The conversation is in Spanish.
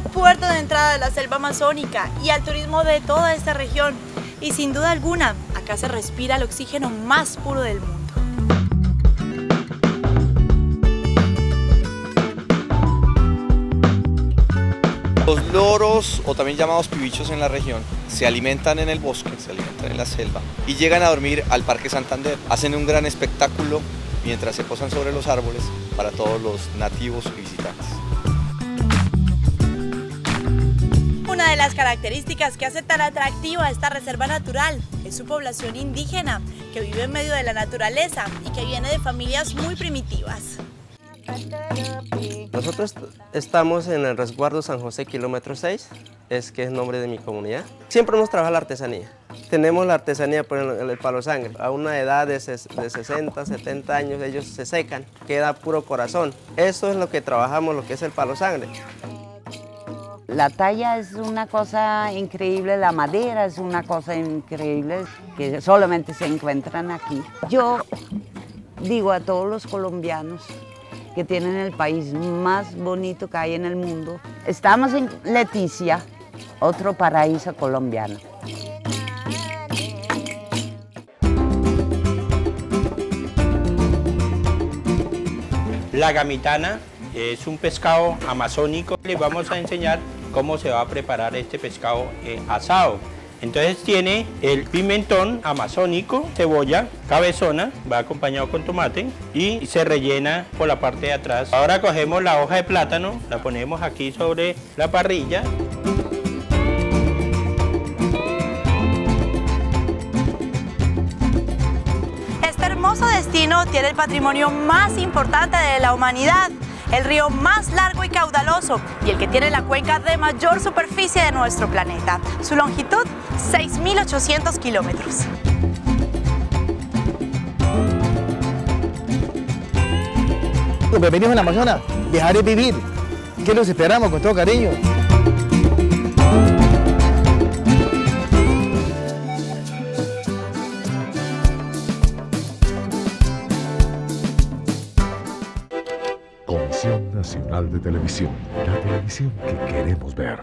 puerta de entrada de la selva amazónica y al turismo de toda esta región. Y sin duda alguna, acá se respira el oxígeno más puro del mundo. Los loros, o también llamados pibichos en la región, se alimentan en el bosque, se alimentan en la selva y llegan a dormir al Parque Santander. Hacen un gran espectáculo mientras se posan sobre los árboles para todos los nativos y visitantes. Una de las características que hace tan atractiva esta reserva natural es su población indígena, que vive en medio de la naturaleza y que viene de familias muy primitivas. Nosotros estamos en el resguardo San José, kilómetro 6, es que es el nombre de mi comunidad. Siempre hemos trabajado la artesanía. Tenemos la artesanía por el, el palo sangre. A una edad de, ses- de 60, 70 años ellos se secan, queda puro corazón. Eso es lo que trabajamos, lo que es el palo sangre. La talla es una cosa increíble, la madera es una cosa increíble que solamente se encuentran aquí. Yo digo a todos los colombianos que tienen el país más bonito que hay en el mundo, estamos en Leticia, otro paraíso colombiano. La gamitana es un pescado amazónico. Les vamos a enseñar cómo se va a preparar este pescado eh, asado. Entonces tiene el pimentón amazónico, cebolla, cabezona, va acompañado con tomate y se rellena por la parte de atrás. Ahora cogemos la hoja de plátano, la ponemos aquí sobre la parrilla. Este hermoso destino tiene el patrimonio más importante de la humanidad, el río más largo y caudaloso y el que tiene la cuenca de mayor superficie de nuestro planeta. Su longitud, 6.800 kilómetros. Bienvenidos a la Amazonas, viajar es vivir. Que los esperamos con todo cariño. Nacional de Televisión, la televisión que queremos ver.